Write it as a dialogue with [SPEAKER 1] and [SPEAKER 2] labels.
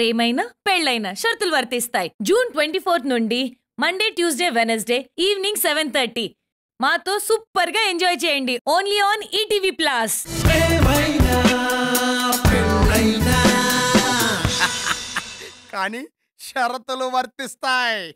[SPEAKER 1] ప్రేమైనా పెళ్ళైనా షరతులు వర్తిస్తాయి. జూన్ ట్వంటీ ఫోర్త్ నుండి Monday Tuesday Wednesday evening seven thirty. మాతో సూపర్గా ఎంజాయ్ చేయండి. Only on ETV plus.
[SPEAKER 2] కానీ షరతులు వర్తిస్తాయి.